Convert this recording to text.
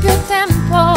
più tempo.